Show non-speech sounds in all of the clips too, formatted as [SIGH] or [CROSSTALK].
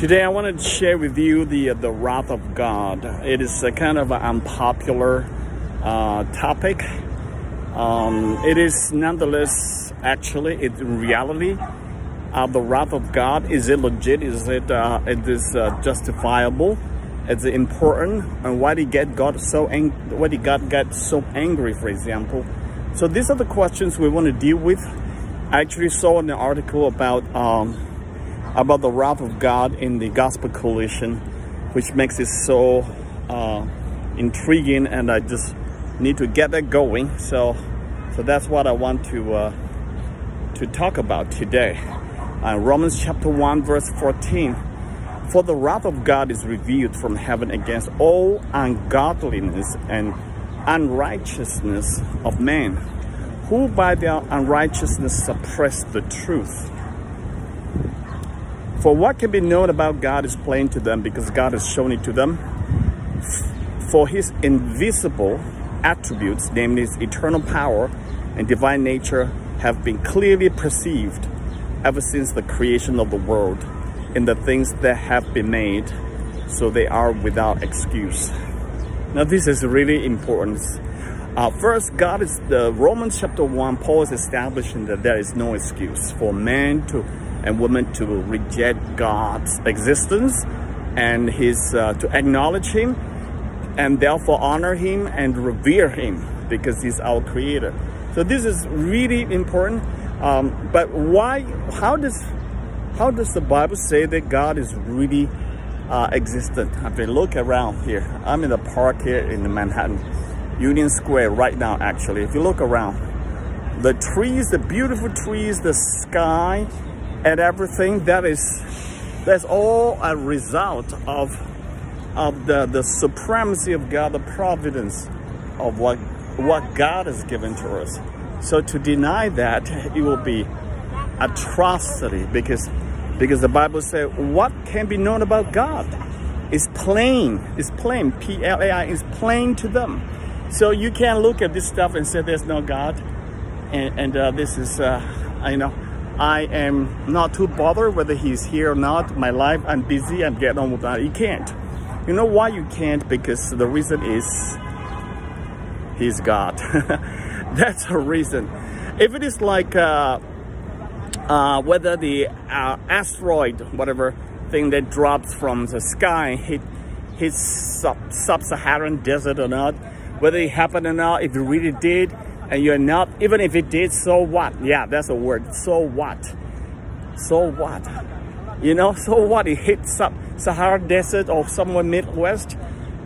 Today I wanted to share with you the the wrath of God. It is a kind of an unpopular uh, topic. Um, it is nonetheless, actually, it, in reality, uh, the wrath of God. Is it legit? Is it uh, it is uh, justifiable? Is it important? And why did get God so ang- why did God get so angry, for example? So these are the questions we want to deal with. I actually saw an article about um, about the wrath of God in the Gospel Coalition, which makes it so uh, intriguing, and I just need to get that going. So, so that's what I want to uh, to talk about today. Uh, Romans chapter one, verse fourteen. For the wrath of God is revealed from heaven against all ungodliness and unrighteousness of men, who by their unrighteousness suppress the truth. For what can be known about God is plain to them because God has shown it to them. For his invisible attributes, namely his eternal power and divine nature, have been clearly perceived ever since the creation of the world in the things that have been made, so they are without excuse. Now this is really important. Uh, first, God is the Romans chapter 1, Paul is establishing that there is no excuse for man to and women to reject God's existence and his uh, to acknowledge him and therefore honor him and revere him because he's our creator. So this is really important. Um, but why? How does how does the Bible say that God is really uh, existent? I mean, look around here. I'm in the park here in the Manhattan Union Square right now. Actually, if you look around, the trees, the beautiful trees, the sky, and everything that is that's all a result of of the the supremacy of God, the providence of what what God has given to us. So to deny that, it will be atrocity because because the Bible says what can be known about God is plain. It's plain. P L A I is plain to them. So you can't look at this stuff and say there's no God, and, and uh, this is uh, you know I am not too bothered whether he's here or not. My life, I'm busy, I'm getting on with that. You can't. You know why you can't? Because the reason is he's God. [LAUGHS] That's a reason. If it is like uh, uh, whether the uh, asteroid, whatever thing that drops from the sky hit hit sub-Saharan desert or not, whether it happened or not, if it really did, and you're not, even if it did, so what? Yeah, that's a word. So what? So what? You know, so what? It hit sub Sahara Desert or somewhere Midwest.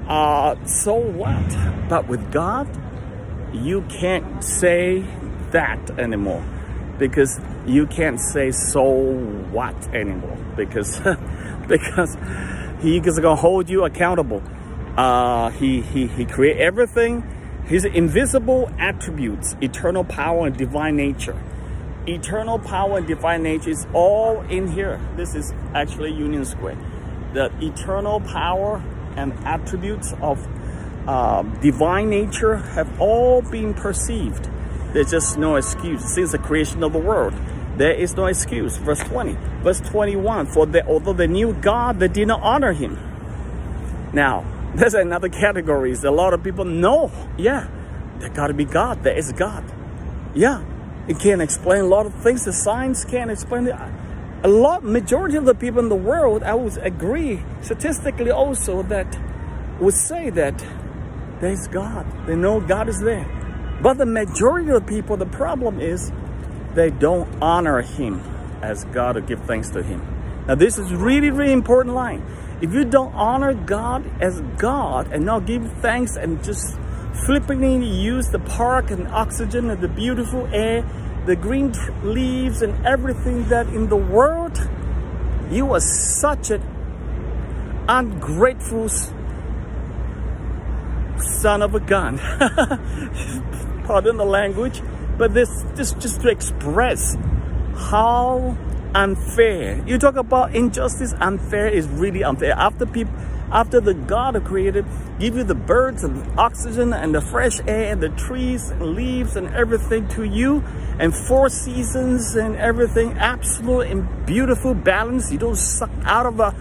Uh, so what? But with God, you can't say that anymore because you can't say so what anymore because [LAUGHS] because he is gonna hold you accountable. Uh, he he he create everything his invisible attributes, eternal power and divine nature. Eternal power and divine nature is all in here. This is actually Union Square. The eternal power and attributes of uh, divine nature have all been perceived. There's just no excuse. Since the creation of the world, there is no excuse. Verse 20. Verse 21. For the, although they knew God, they did not honor him. Now, [LAUGHS] there's another category. A lot of people know, yeah, there got to be God. There is God. Yeah, it can't explain a lot of things. The science can't explain it. A lot, majority of the people in the world, I would agree statistically also that would say that there is God. They know God is there. But the majority of the people, the problem is they don't honor Him as God to give thanks to Him. Now, this is really, really important line. If you don't honor God as God and not give thanks and just flippantly use the park and oxygen and the beautiful air, the green leaves and everything that in the world, you are such an ungrateful son of a gun. [LAUGHS] Pardon the language, but this, this just to express how unfair. You talk about injustice, unfair is really unfair. After people, after the God who created, give you the birds and the oxygen and the fresh air and the trees and leaves and everything to you and four seasons and everything absolute and beautiful balance. You don't suck out of a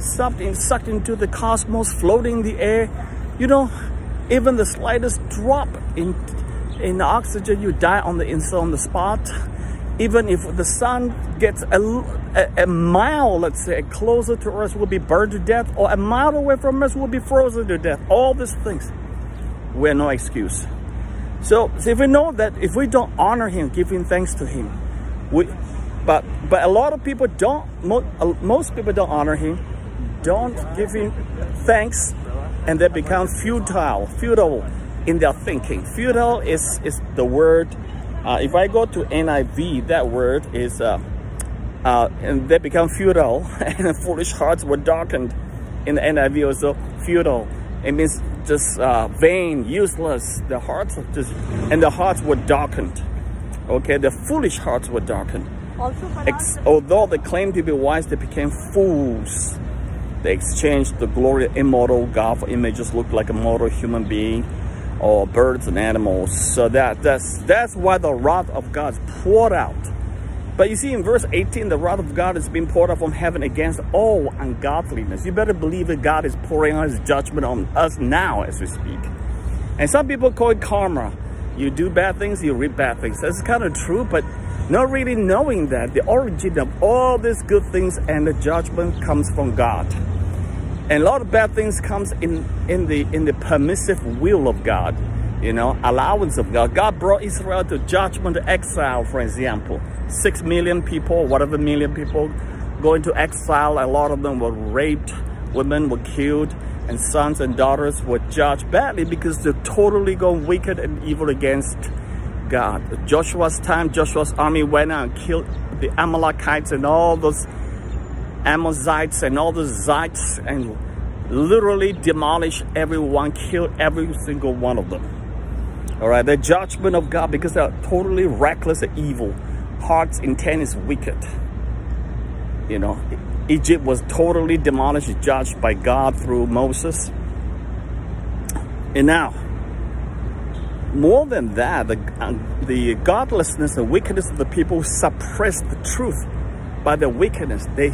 sucked, sucked into the cosmos, floating in the air. You know, even the slightest drop in, in the oxygen, you die on the inside on the spot. Even if the sun gets a, a, a mile, let's say, closer to us, will be burned to death, or a mile away from us will be frozen to death. All these things, we're no excuse. So, so if we know that if we don't honor him, giving thanks to him, we, but but a lot of people don't, most, people don't honor him, don't give him thanks, and they become futile, futile in their thinking. Futile is, is the word, uh, if I go to NIV, that word is, uh, uh, and they become futile, [LAUGHS] and foolish hearts were darkened. In the NIV also, futile. It means just uh, vain, useless. The hearts of just, and the hearts were darkened. Okay, the foolish hearts were darkened. Ex although they claimed to be wise, they became fools. They exchanged the glory of immortal God for images looked like a mortal human being or birds and animals. So that that's that's why the wrath of God is poured out. But you see in verse 18, the wrath of God is being poured out from heaven against all ungodliness. You better believe that God is pouring out his judgment on us now as we speak. And some people call it karma. You do bad things, you reap bad things. That's kind of true, but not really knowing that the origin of all these good things and the judgment comes from God. And a lot of bad things comes in, in, the, in the permissive will of God, you know, allowance of God. God brought Israel to judgment, to exile, for example. Six million people, whatever million people going to exile. A lot of them were raped, women were killed, and sons and daughters were judged badly because they're totally going wicked and evil against God. Joshua's time, Joshua's army went out and killed the Amalekites and all those Amalekites and all the Zites and literally demolished everyone, killed every single one of them. All right, the judgment of God because they're totally reckless and evil. Heart's intent is wicked. You know, Egypt was totally demolished, judged by God through Moses. And now, more than that, the, uh, the godlessness and wickedness of the people suppress the truth by their wickedness. They,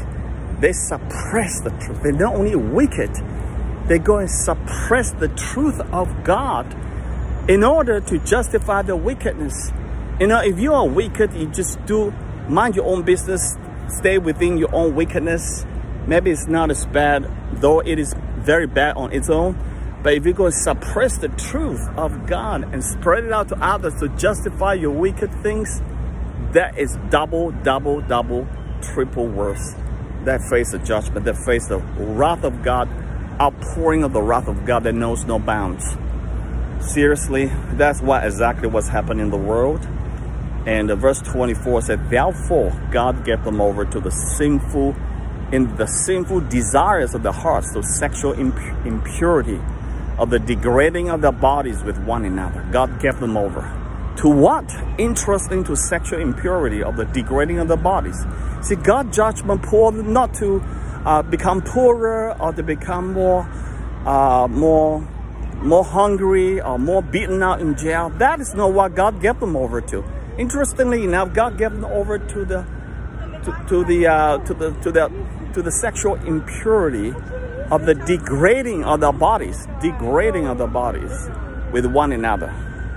they suppress the truth. They're not only wicked, they go and suppress the truth of God in order to justify their wickedness. You know, if you are wicked, you just do mind your own business, stay within your own wickedness. Maybe it's not as bad, though it is very bad on its own. But if you go and suppress the truth of God and spread it out to others to justify your wicked things, that is double, double, double, triple worse. That face the judgment, that face the wrath of God, outpouring of the wrath of God that knows no bounds. Seriously, that's what exactly what's happening in the world. And uh, verse 24 said, Therefore God gave them over to the sinful, in the sinful desires of the hearts, to sexual impurity of the degrading of their bodies with one another. God gave them over. To what? Interesting to sexual impurity of the degrading of the bodies. See, God judgment pour not to uh, become poorer or to become more, uh, more, more hungry or more beaten out in jail. That is not what God gave them over to. Interestingly enough, God gave them over to the, to, to the, uh, to the, to the, to the sexual impurity of the degrading of the bodies, degrading of the bodies with one another.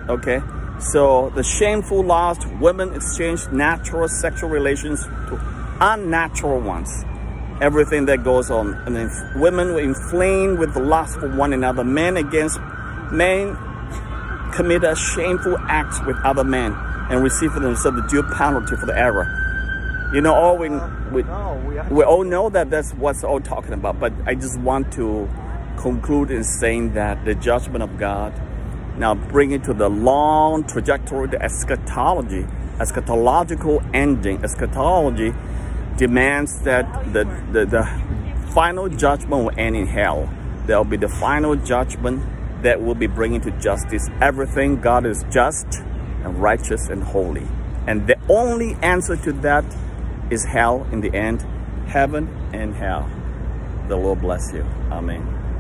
Okay, so the shameful lust, women exchange natural sexual relations to unnatural ones. Everything that goes on, and then women were inflamed with the lust for one another. Men against men commit a shameful acts with other men and receive for themselves the due penalty for the error. You know, all we, we, we all know that that's what's all talking about, but I just want to conclude in saying that the judgment of God now bring it to the long trajectory, the eschatology, eschatological ending. Eschatology demands that the, the, the final judgment will end in hell. There will be the final judgment that will be bringing to justice everything. God is just and righteous and holy. And the only answer to that is hell in the end, heaven and hell. The Lord bless you. Amen.